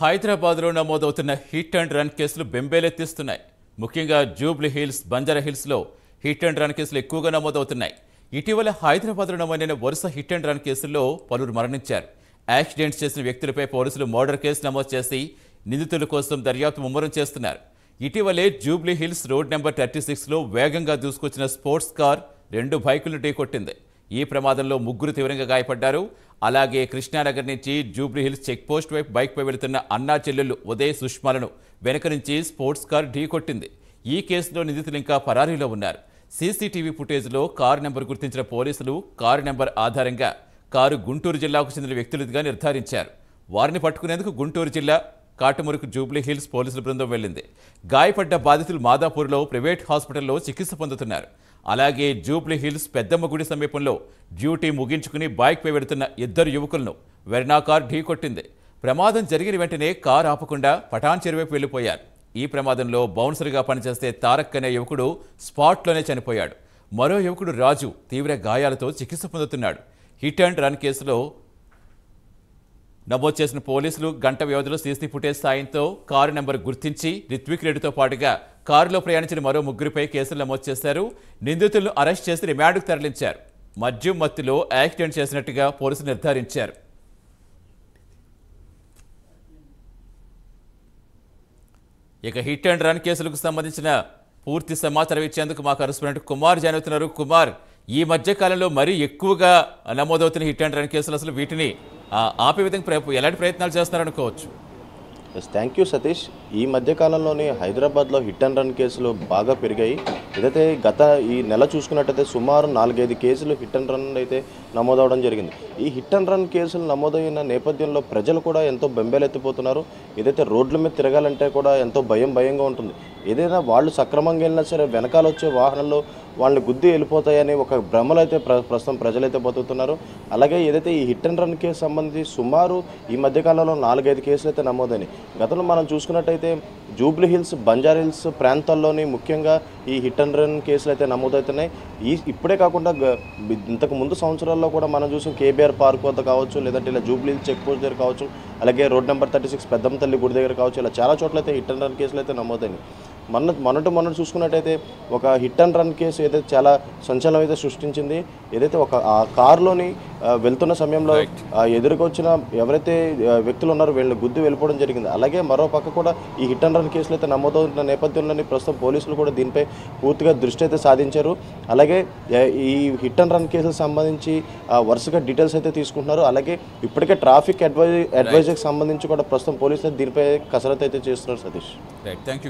హైదరాబాద్లో నమోదవుతున్న hit and run కేసులు బెంబేలెత్తిస్తున్నాయి ముఖ్యంగా జూబ్లీ హిల్స్ బంజారా హిల్స్లో హిట్ అండ్ రన్ కేసులు ఎక్కువగా నమోదవుతున్నాయి. ఇటీవల హైదరాబాద్లో నమోదైన వరుస హిట్ అండ్ రన్ కేసుల్లో పలువురు మరణించారు. యాక్సిడెంట్స్ చేసిన వ్యక్తులపై పోలీసులు మర్డర్ కేసు నమోదు చేసి నిందితుల కోసం దర్యాప్తు ముమ్మరం చేస్తున్నారు. ఇటీవలే Jubilee Hills road number thirty సిక్స్లో వేగంగా దూసుకొచ్చిన స్పోర్ట్స్ కార్ రెండు బైకులు ఢీకొట్టింది. ఈ ప్రమాదంలో ముగ్గురు తీవ్రంగా గాయపడ్డారు. అలాగే కృష్ణానగర్ నుంచి జూబ్లీహిల్స్ చెక్పోస్ట్ చెక్ పోస్ట్ వైపు బైక్పై వెళుతున్న అన్నా చెల్లెళ్ళు ఉదయ్ సుష్మాలను వెనక నుంచి స్పోర్ట్స్ కార్ ఢీకొట్టింది ఈ కేసులో నిందితులు ఇంకా పరారీలో ఉన్నారు. సీసీటీవీ ఫుటేజ్లో కారు నెంబర్ గుర్తించిన పోలీసులు కారు నెంబర్ ఆధారంగా కారు గుంటూరు జిల్లాకు చెందిన వ్యక్తులుగా నిర్ధారించారు. వారిని పట్టుకునేందుకు గుంటూరు జిల్లా కాటమురుకు జూబ్లీ హిల్స్ పోలీసుల బృందం వెళ్ళింది. గాయపడ్డ బాధితులు మాదాపూర్లో ప్రైవేట్ హాస్పిటల్లో చికిత్స పొందుతున్నారు. అలాగే జూబ్లీ హిల్స్ పెద్దమ్మగుడి సమీపంలో డ్యూటీ ముగించుకుని బైక్పై వెడుతున్న ఇద్దరు యువకులను వెర్నా కార్ ఢీకొట్టింది ప్రమాదం జరిగిన వెంటనే కార్ ఆపకుండా పటాన్ చెరువైపు వెళ్ళిపోయారు ఈ ప్రమాదంలో బౌన్సర్గా పనిచేస్తే తారక్ అనే యువకుడు స్పాట్లోనే చనిపోయాడు. మరో యువకుడు రాజు తీవ్ర గాయాలతో చికిత్స పొందుతున్నాడు. హిట్ అండ్ రన్ కేసులో నమోదు చేసిన పోలీసులు గంట వ్యవధిలో సీసీ ఫుటేజ్ సాయంతో కారు నెంబర్ గుర్తించి రిత్విక్ రెడ్డితో పాటుగా కారులో ప్రయాణించిన మరో ముగ్గురిపై కేసులు నమోదు చేశారు. నిందితులను అరెస్ట్ చేసి రిమాండ్కు తరలించారు. మద్యం మత్తులో యాక్సిడెంట్ చేసినట్టుగా పోలీసులు నిర్ధారించారు. ఇక హిట్ అండ్ రన్ కేసులకు సంబంధించిన పూర్తి సమాచారం ఇచ్చేందుకు మా కరెస్పాండెంట్ కుమార్ జాయిన్ కుమార్ ఈ మధ్య కాలంలో మరీ ఎక్కువగా నమోదవుతున్న హిట్ అండ్ రన్ కేసులు అసలు వీటిని ఆపే విధంగా ఎలాంటి ప్రయత్నాలు చేస్తున్నారనుకోవచ్చు. థ్యాంక్ యూ సతీష్ ఈ మధ్యకాలంలోనే హైదరాబాద్లో హిట్ అండ్ రన్ కేసులు బాగా పెరిగాయి. ఏదైతే గత ఈ నెల చూసుకున్నట్టయితే సుమారు నాలుగైదు కేసులు హిట్ అండ్ రన్ అయితే నమోదవడం జరిగింది. ఈ హిట్ అండ్ రన్ కేసులు నమోదైన నేపథ్యంలో ప్రజలు కూడా ఎంతో బెంబేలెత్తిపోతున్నారు. ఏదైతే రోడ్ల మీద తిరగాలంటే కూడా ఎంతో భయం భయంగా ఉంటుంది. ఏదైనా వాళ్ళు సక్రమంగా వెళ్ళినా సరే వెనకాల వచ్చే వాహనాల్లో వాళ్ళని గుద్ది వెళ్ళిపోతాయని ఒక భ్రమలు అయితే ప్ర ప్రస్తుతం ప్రజలైతే బతుకుతున్నారు. అలాగే ఏదైతే ఈ హిట్ అండ్ రన్ కేసు సంబంధించి సుమారు ఈ మధ్యకాలంలో నాలుగైదు కేసులు అయితే నమోదైనాయి. గతంలో మనం చూసుకున్నట్టయితే జూబ్లీ హిల్స్ బంజారా హిల్స్ ప్రాంతాల్లోని ముఖ్యంగా ఈ హిట్ అండ్ రన్ కేసులు అయితే నమోదవుతున్నాయి. ఈ ఇప్పుడే కాకుండా ఇంతకు ముందు సంవత్సరాల్లో కూడా మనం చూసాం కేబీఆర్ పార్క్ వద్ద కావచ్చు లేదంటే ఇలా జూబ్లీ హిల్స్ చెక్ పోస్ట్ దగ్గర కావచ్చు అలాగే రోడ్ నెంబర్ థర్టీ సిక్స్ పెద్దమ్మ తల్లి గుడి దగ్గర కావచ్చు ఇలా చాలా చోట్ల అయితే హిట్ అండ్ రన్ కేసులు అయితే నమోదైనాయి. మొన్న మొన్నటి మొన్న చూసుకున్నట్టయితే ఒక హిట్ అండ్ రన్ కేసు ఏదైతే చాలా సంచలనం అయితే సృష్టించింది ఏదైతే ఒక ఆ కారులోని వెళ్తున్న సమయంలో ఎదురుకొచ్చిన ఎవరైతే వ్యక్తులు ఉన్నారో వీళ్ళని గుద్ది వెళ్ళిపోవడం జరిగింది. అలాగే మరో పక్క కూడా ఈ హిట్ అండ్ రన్ కేసులు అయితే నమోదవుతున్న నేపథ్యంలోని ప్రస్తుతం పోలీసులు కూడా దీనిపై పూర్తిగా దృష్టి అయితే సాధించారు. అలాగే ఈ హిట్ అండ్ రన్ కేసులకు సంబంధించి వరుసగా డీటెయిల్స్ అయితే తీసుకుంటున్నారు. అలాగే ఇప్పటికే ట్రాఫిక్ అడ్వైజ్ అడ్వైజర్కి సంబంధించి కూడా ప్రస్తుతం పోలీసులు దీనిపై కసరత్తు అయితే చేస్తున్నారు సతీష్. Right thank